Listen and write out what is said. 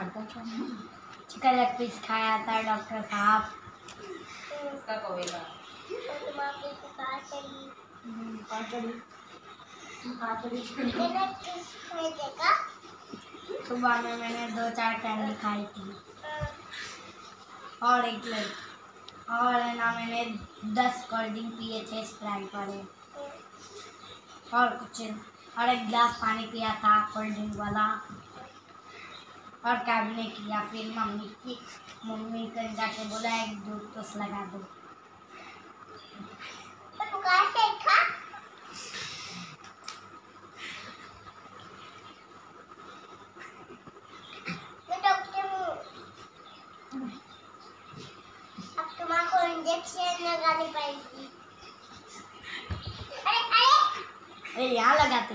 Chicken leg piece खाया था doctor साहब। उसका कवेगा सुबह में मैंने दो चार कैंडी खाई थी और एक प्लेट और है ना मैंने दस कोल्ड ड्रिंक पिए थे स्प्राइट वाले और कुछ और एक गिलास पानी पिया था कोल्ड ड्रिंक वाला और कैबिनेट किया फिर मम्मी की मम्मी को जाके बोला एक दूध टोस लगा दो। इंजेक्शन लगानी पड़ेगी। अरे अरे! अरे यहाँ लगाते